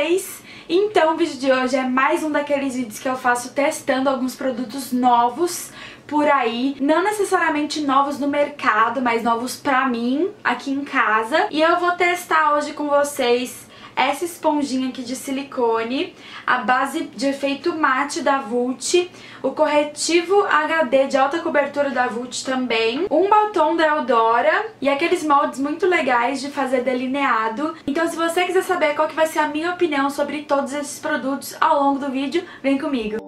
vocês! Então o vídeo de hoje é mais um daqueles vídeos que eu faço testando alguns produtos novos por aí, não necessariamente novos no mercado, mas novos pra mim aqui em casa. E eu vou testar hoje com vocês essa esponjinha aqui de silicone, a base de efeito mate da Vult, o corretivo HD de alta cobertura da Vult também, um batom da Eudora e aqueles moldes muito legais de fazer delineado. Então se você quiser saber qual que vai ser a minha opinião sobre todos esses produtos ao longo do vídeo, vem comigo!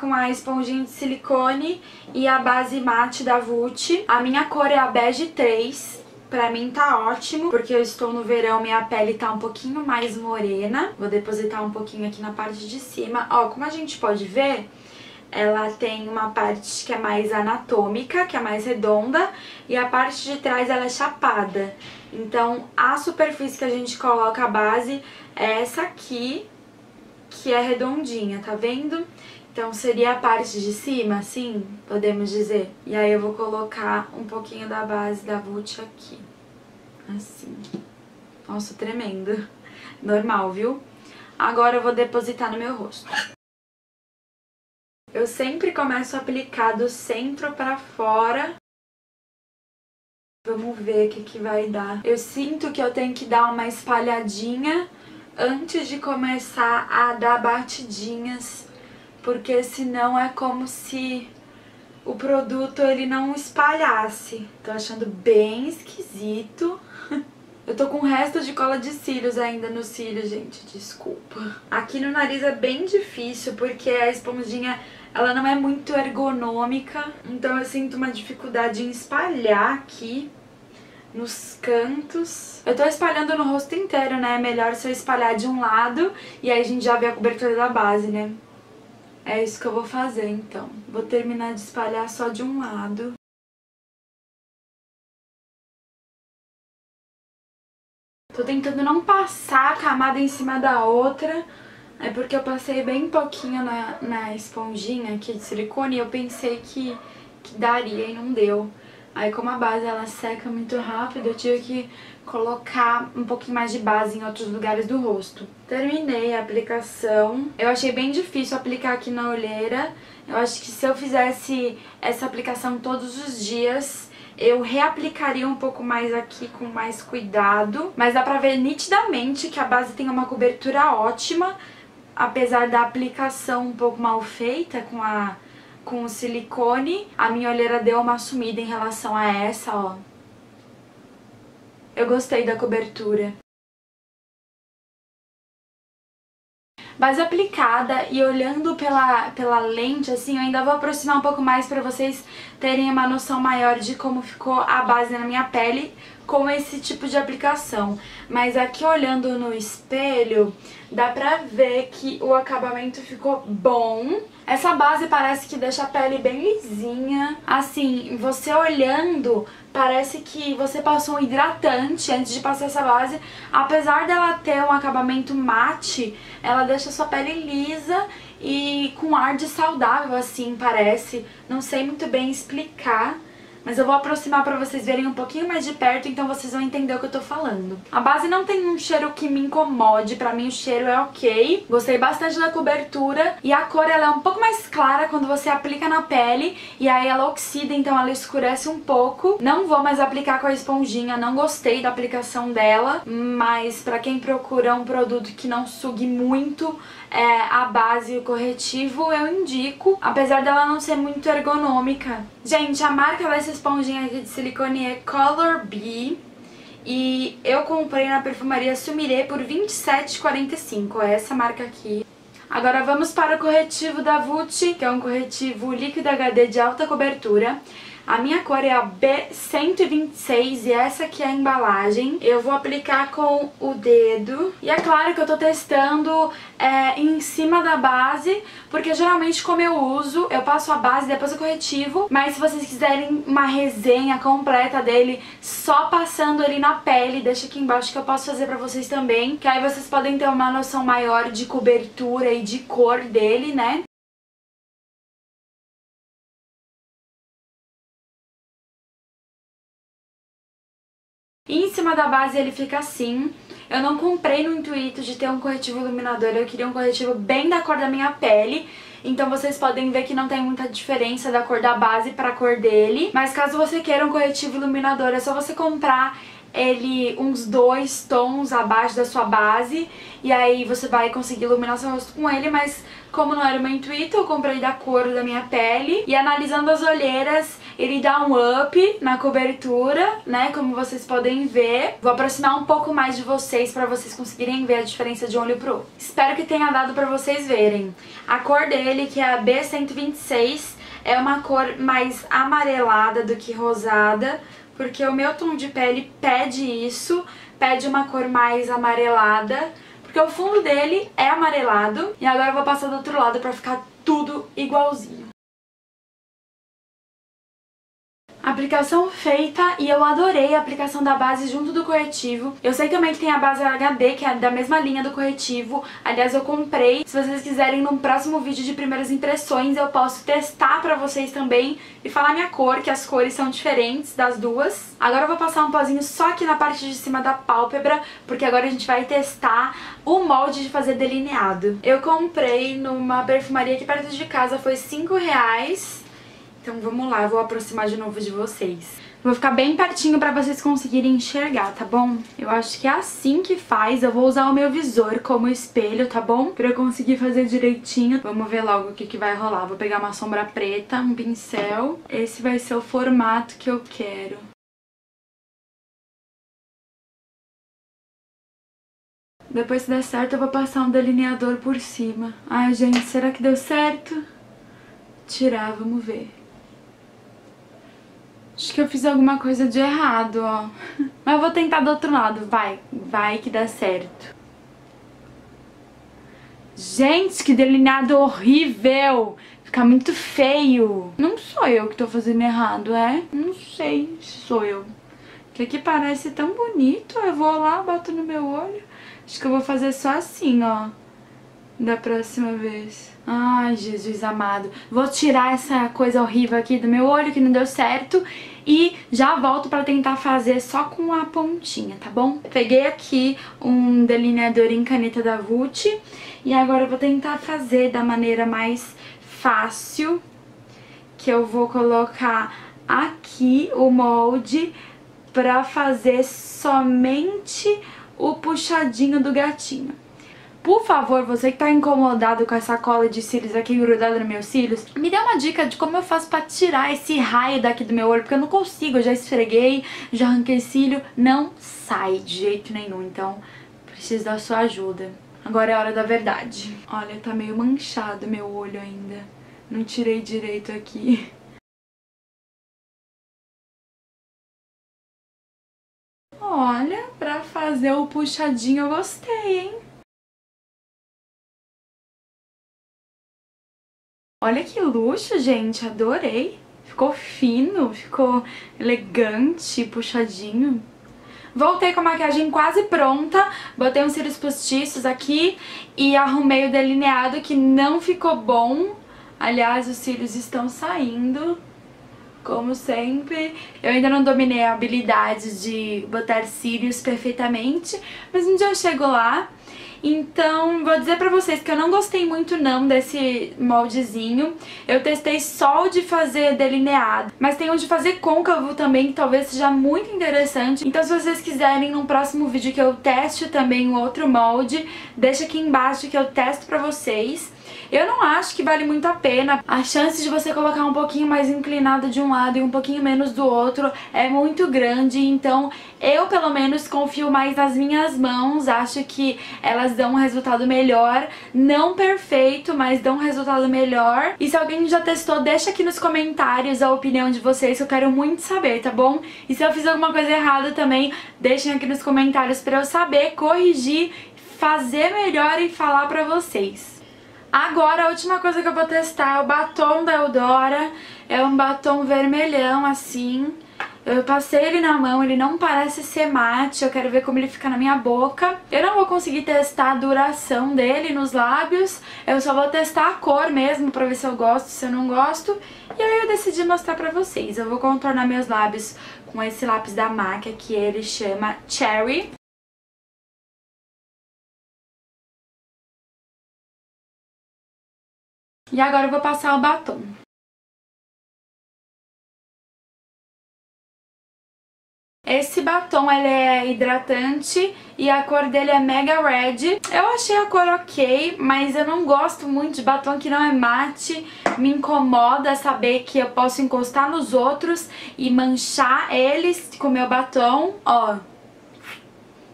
Com a esponjinha de silicone e a base mate da Vult. A minha cor é a bege 3. Pra mim tá ótimo, porque eu estou no verão, minha pele tá um pouquinho mais morena. Vou depositar um pouquinho aqui na parte de cima. Ó, como a gente pode ver, ela tem uma parte que é mais anatômica, que é mais redonda, e a parte de trás ela é chapada. Então, a superfície que a gente coloca a base é essa aqui, que é redondinha, tá vendo? Então seria a parte de cima, assim, podemos dizer. E aí eu vou colocar um pouquinho da base da Vult aqui. Assim. Nossa, tremendo. Normal, viu? Agora eu vou depositar no meu rosto. Eu sempre começo a aplicar do centro pra fora. Vamos ver o que, que vai dar. Eu sinto que eu tenho que dar uma espalhadinha antes de começar a dar batidinhas, porque senão é como se o produto ele não espalhasse. Tô achando bem esquisito. Eu tô com o resto de cola de cílios ainda no cílio, gente, desculpa. Aqui no nariz é bem difícil, porque a esponjinha, ela não é muito ergonômica, então eu sinto uma dificuldade em espalhar aqui nos cantos. Eu tô espalhando no rosto inteiro, né? É melhor se eu espalhar de um lado e aí a gente já vê a cobertura da base, né? É isso que eu vou fazer, então. Vou terminar de espalhar só de um lado. Tô tentando não passar a camada em cima da outra, é porque eu passei bem pouquinho na, na esponjinha aqui de silicone e eu pensei que, que daria e não deu. Aí como a base ela seca muito rápido, eu tive que colocar um pouquinho mais de base em outros lugares do rosto. Terminei a aplicação. Eu achei bem difícil aplicar aqui na olheira. Eu acho que se eu fizesse essa aplicação todos os dias, eu reaplicaria um pouco mais aqui com mais cuidado. Mas dá pra ver nitidamente que a base tem uma cobertura ótima, apesar da aplicação um pouco mal feita com a com silicone, a minha olheira deu uma sumida em relação a essa, ó. Eu gostei da cobertura. Base aplicada e olhando pela, pela lente, assim, eu ainda vou aproximar um pouco mais pra vocês terem uma noção maior de como ficou a base na minha pele com esse tipo de aplicação. Mas aqui olhando no espelho, dá pra ver que o acabamento ficou bom. Essa base parece que deixa a pele bem lisinha. Assim, você olhando, parece que você passou um hidratante antes de passar essa base. Apesar dela ter um acabamento mate, ela deixa a sua pele lisa e com ar de saudável, assim, parece. Não sei muito bem explicar. Mas eu vou aproximar pra vocês verem um pouquinho mais de perto, então vocês vão entender o que eu tô falando. A base não tem um cheiro que me incomode, pra mim o cheiro é ok. Gostei bastante da cobertura e a cor ela é um pouco mais clara quando você aplica na pele e aí ela oxida, então ela escurece um pouco. Não vou mais aplicar com a esponjinha, não gostei da aplicação dela, mas pra quem procura um produto que não sugue muito é, a base e o corretivo, eu indico, apesar dela não ser muito ergonômica. Gente, a marca dessa esponjinha aqui de silicone é Color B. E eu comprei na perfumaria Sumire por R$27,45, é essa marca aqui. Agora vamos para o corretivo da Vult, que é um corretivo líquido HD de alta cobertura. A minha cor é a B126 e essa aqui é a embalagem. Eu vou aplicar com o dedo. E é claro que eu tô testando é, em cima da base, porque geralmente como eu uso, eu passo a base depois o corretivo. Mas se vocês quiserem uma resenha completa dele, só passando ele na pele, deixa aqui embaixo que eu posso fazer pra vocês também. Que aí vocês podem ter uma noção maior de cobertura e de cor dele, né? Cima da base ele fica assim. Eu não comprei no intuito de ter um corretivo iluminador, eu queria um corretivo bem da cor da minha pele. Então vocês podem ver que não tem muita diferença da cor da base para a cor dele. Mas caso você queira um corretivo iluminador, é só você comprar ele uns dois tons abaixo da sua base e aí você vai conseguir iluminar seu rosto com ele, mas como não era o meu intuito, eu comprei da cor da minha pele e analisando as olheiras, ele dá um up na cobertura, né, como vocês podem ver. Vou aproximar um pouco mais de vocês para vocês conseguirem ver a diferença de um olho pro outro. Espero que tenha dado para vocês verem. A cor dele, que é a B126, é uma cor mais amarelada do que rosada, porque o meu tom de pele pede isso, pede uma cor mais amarelada, porque o fundo dele é amarelado. E agora eu vou passar do outro lado pra ficar tudo igualzinho. Aplicação feita e eu adorei a aplicação da base junto do corretivo. Eu sei também que tem a base HD, que é da mesma linha do corretivo. Aliás, eu comprei. Se vocês quiserem, num próximo vídeo de primeiras impressões, eu posso testar pra vocês também e falar minha cor, que as cores são diferentes das duas. Agora eu vou passar um pozinho só aqui na parte de cima da pálpebra, porque agora a gente vai testar o molde de fazer delineado. Eu comprei numa perfumaria aqui perto de casa, foi 5 reais. Então vamos lá, vou aproximar de novo de vocês. Vou ficar bem pertinho pra vocês conseguirem enxergar, tá bom? Eu acho que é assim que faz. Eu vou usar o meu visor como espelho, tá bom? Pra eu conseguir fazer direitinho. Vamos ver logo o que, que vai rolar. Vou pegar uma sombra preta, um pincel. Esse vai ser o formato que eu quero. Depois se der certo eu vou passar um delineador por cima. Ai, gente, será que deu certo? Tirar, vamos ver. Acho que eu fiz alguma coisa de errado, ó. Mas eu vou tentar do outro lado, vai. Vai que dá certo. Gente, que delineado horrível! Fica muito feio. Não sou eu que tô fazendo errado, é? Não sei se sou eu. Que aqui parece tão bonito. Eu vou lá, boto no meu olho. Acho que eu vou fazer só assim, ó da próxima vez. Ai, Jesus amado. Vou tirar essa coisa horrível aqui do meu olho que não deu certo e já volto pra tentar fazer só com a pontinha, tá bom? Peguei aqui um delineador em caneta da Vult e agora eu vou tentar fazer da maneira mais fácil, que eu vou colocar aqui o molde pra fazer somente o puxadinho do gatinho. Por favor, você que tá incomodado com essa cola de cílios aqui grudada nos meus cílios, me dê uma dica de como eu faço pra tirar esse raio daqui do meu olho, porque eu não consigo, eu já esfreguei, já arranquei cílio, não sai de jeito nenhum, então preciso da sua ajuda. Agora é a hora da verdade. Olha, tá meio manchado meu olho ainda, não tirei direito aqui. Olha, pra fazer o puxadinho eu gostei, hein? Olha que luxo, gente, adorei. Ficou fino, ficou elegante, puxadinho. Voltei com a maquiagem quase pronta, botei uns cílios postiços aqui e arrumei o delineado que não ficou bom. Aliás, os cílios estão saindo, como sempre. Eu ainda não dominei a habilidade de botar cílios perfeitamente, mas um dia eu chego lá. Então, vou dizer pra vocês que eu não gostei muito não desse moldezinho. Eu testei só o de fazer delineado, mas tem o de fazer côncavo também, que talvez seja muito interessante. Então, se vocês quiserem, num próximo vídeo que eu teste também um outro molde, deixa aqui embaixo que eu testo pra vocês. Eu não acho que vale muito a pena. A chance de você colocar um pouquinho mais inclinado de um lado e um pouquinho menos do outro é muito grande, então eu pelo menos confio mais nas minhas mãos, acho que elas dão um resultado melhor, não perfeito, mas dão um resultado melhor. E se alguém já testou, deixa aqui nos comentários a opinião de vocês, que eu quero muito saber, tá bom? E se eu fiz alguma coisa errada também, deixem aqui nos comentários pra eu saber, corrigir, fazer melhor e falar pra vocês. Agora, a última coisa que eu vou testar é o batom da Eudora. É um batom vermelhão, assim. Eu passei ele na mão, ele não parece ser mate, eu quero ver como ele fica na minha boca. Eu não vou conseguir testar a duração dele nos lábios, eu só vou testar a cor mesmo pra ver se eu gosto, se eu não gosto. E aí eu decidi mostrar pra vocês. Eu vou contornar meus lábios com esse lápis da MAC que ele chama Cherry. E agora eu vou passar o batom. Esse batom ele é hidratante e a cor dele é Mega Red. Eu achei a cor ok, mas eu não gosto muito de batom que não é mate. Me incomoda saber que eu posso encostar nos outros e manchar eles com meu batom. Ó,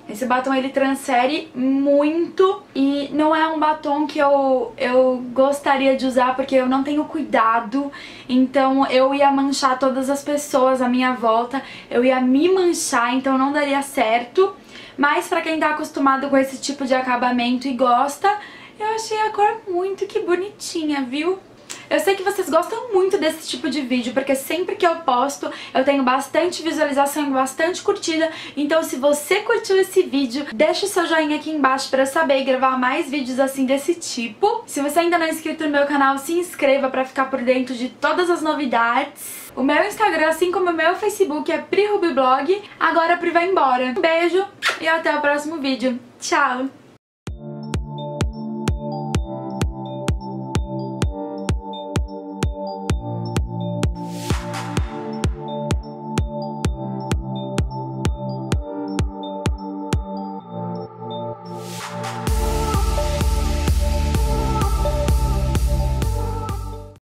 esse batom ele transfere muito e não é um batom que eu, eu gostaria de usar porque eu não tenho cuidado. Então eu ia manchar todas as pessoas à minha volta, eu ia me manchar, então não daria certo. Mas pra quem tá acostumado com esse tipo de acabamento e gosta, eu achei a cor muito que bonitinha, viu? Eu sei que vocês gostam muito desse tipo de vídeo, porque sempre que eu posto eu tenho bastante visualização e bastante curtida, então se você curtiu esse vídeo, deixa o seu joinha aqui embaixo pra eu saber e gravar mais vídeos assim desse tipo. Se você ainda não é inscrito no meu canal, se inscreva pra ficar por dentro de todas as novidades. O meu Instagram, assim como o meu Facebook, é PriRubyblog. Agora a Pri vai embora. Um beijo e até o próximo vídeo. Tchau!